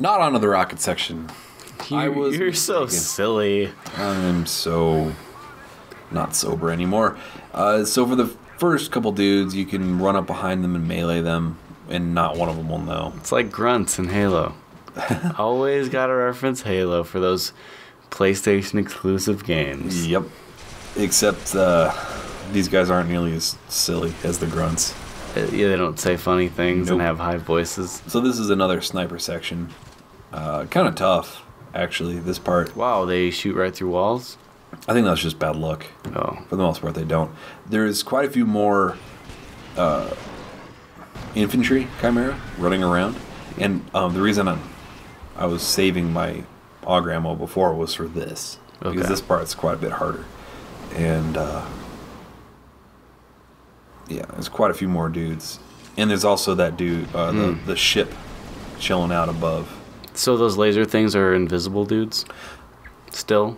not onto the rocket section. I You- was You're so mistaken. silly. I'm so not sober anymore. Uh, so for the first couple dudes, you can run up behind them and melee them, and not one of them will know. It's like grunts in Halo. Always gotta reference Halo for those PlayStation exclusive games. Yep. Except uh, these guys aren't nearly as silly as the grunts. Uh, Yeah, they don't say funny things and have high voices. So this is another sniper section. Uh, kind of tough, actually. This part. Wow, they shoot right through walls. I think that's just bad luck. Oh, For the most part, they don't. There's quite a few more uh, infantry chimera running around, and um, the reason I'm, I was saving my auger ammo before was for this Okay. because this part's quite a bit harder, and uh, yeah, there's quite a few more dudes, and there's also that dude, uh, the, Hmm. the ship, chilling out above. So those laser things are invisible dudes. Still,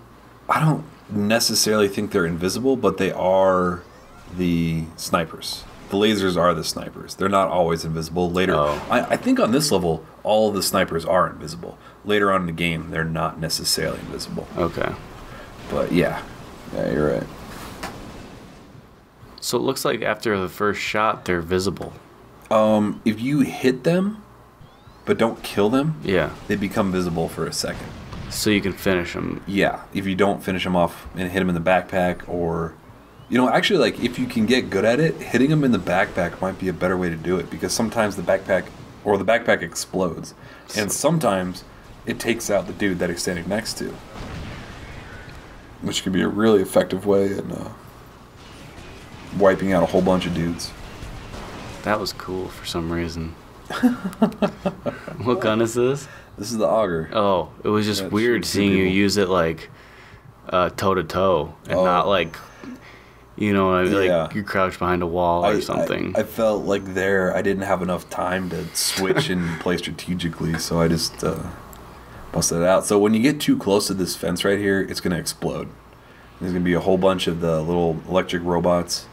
I don't necessarily think they're invisible, but they are the snipers. The lasers are the snipers. They're not always invisible. Later, Oh. I, I think on this level, all the snipers are invisible. Later on in the game, they're not necessarily invisible. okay. But yeah, yeah, you're right. So it looks like after the first shot, they're visible. Um, if you hit them, but don't kill them, Yeah. they become visible for a second. So you can finish them. Yeah, if you don't finish them off and hit them in the backpack, or you know, actually, like if you can get good at it, hitting them in the backpack might be a better way to do it because sometimes the backpack or the backpack explodes, and sometimes it takes out the dude that he's standing next to, which could be a really effective way in uh, wiping out a whole bunch of dudes. That was cool for some reason. what gun is this? This is the auger. Oh, it was just Yeah, weird seeing you use it like toe to toe and Oh. not like you know like Yeah. you crouch behind a wall or something. I, I felt like there I didn't have enough time to switch and play strategically, so I just uh, busted it out. So when you get too close to this fence right here, it's gonna explode. There's gonna be a whole bunch of the little electric robots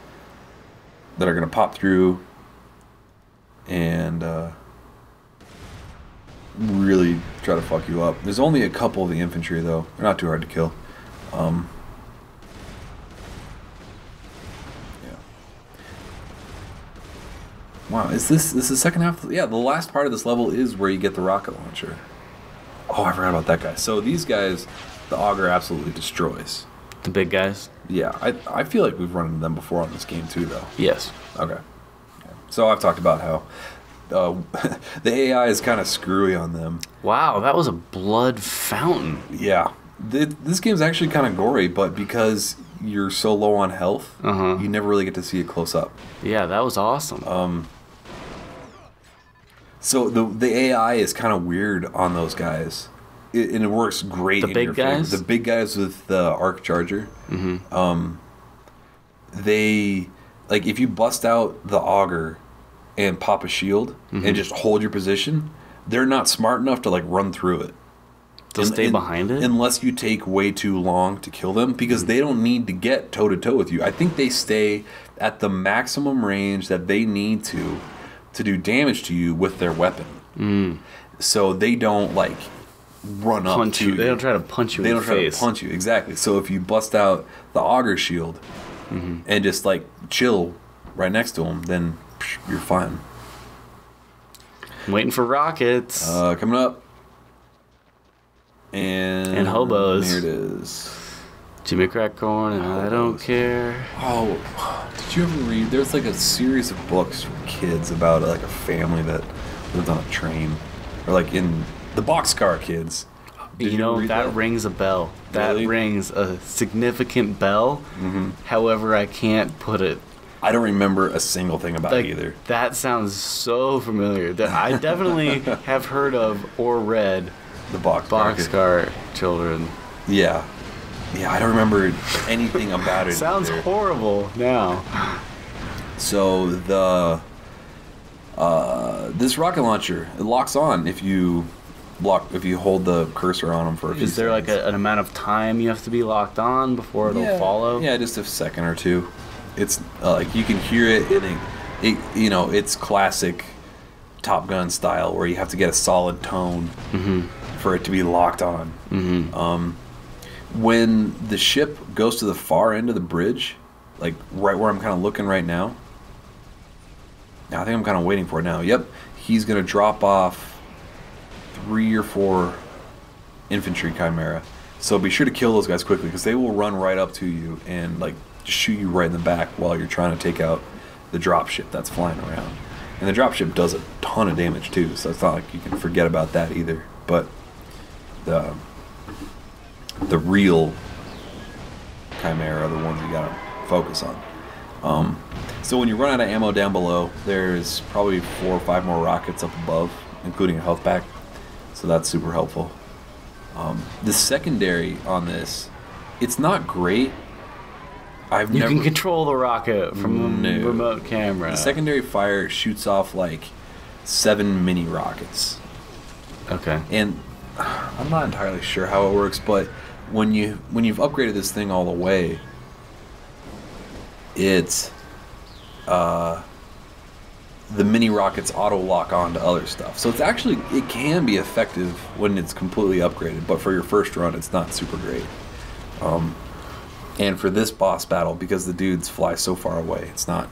that are gonna pop through and uh, really try to fuck you up. There's only a couple of the infantry though; they're not too hard to kill. Um, yeah. Wow, is this this is the second half? Yeah, the last part of this level is where you get the rocket launcher. Oh, I forgot about that guy. So these guys, the auger absolutely destroys. the big guys. Yeah, I I feel like we've run into them before on this game too, though. Yes. Okay. So I've talked about how uh, the AI is kind of screwy on them. Wow, that was a blood fountain. Yeah, Th- this game's actually kind of gory, but because you're so low on health, Uh-huh. you never really get to see it close up. Yeah, that was awesome. Uh, So the the AI is kind of weird on those guys, it, and it works great. The in big guys? the big guys with the arc charger. Mm-hmm. Um, they like if you bust out the auger and pop a shield Mm-hmm. and just hold your position, they're not smart enough to like run through it. They'll Un- stay behind it. unless you take way too long to kill them because they don't need to get toe to toe with you. I think they stay at the maximum range that they need to to do damage to you with their weapon. So they don't like run up Mm. to you. They don't try to punch you They don't the try face. to punch you exactly. So if you bust out the auger shield Mm-hmm. and just like chill right next to him, then psh, you're fine. I'm waiting for rockets. Uh, coming up. And, And hobos. Here it is. Jimmy Crack Corn and I don't care. Oh, did you ever read? There's like a series of books for kids about like a family that lived on a train, or like in the Boxcar Kids. Did you know read that, rings a bell. That Really? rings a significant bell. Mm-hmm. However, I can't put it. I don't remember a single thing about Like, it either. That sounds so familiar. That I definitely have heard of or read The Boxcar. Kids. Boxcar Children. Yeah, yeah. I don't remember anything about it. Sounds either. horrible now. So the uh, this rocket launcher it locks on if you block if you hold the cursor on them for a few Is there like a, an amount of time you have to be locked on before it'll yeah, follow? Yeah, just a second or two. It's uh, like you can hear it, and it, it, you know, it's classic Top Gun style, where you have to get a solid tone for it to be locked on. Mm-hmm. Um, when the ship goes to the far end of the bridge, like right where I'm kind of looking right now, I think I'm kind of waiting for it now. Yep, he's gonna drop off three or four infantry chimera. So be sure to kill those guys quickly because they will run right up to you and like shoot you right in the back while you're trying to take out the dropship that's flying around. And the dropship does a ton of damage too, so it's not like you can forget about that either. But the the real chimera are the ones you gotta focus on. Um, so when you run out of ammo down below, there's probably four or five more rockets up above, including a health pack. So that's super helpful. Um, the secondary on this, it's not great. I've You never. can control the rocket from a No. remote camera. the secondary fire shoots off like seven mini rockets, Okay. and I'm not entirely sure how it works, but when you when you've upgraded this thing all the way, it's uh, the mini rockets auto lock on to other stuff. So it's actually it can be effective when it's completely upgraded, but for your first run, it's not super great. Um, and for this boss battle, because the dudes fly so far away, it's not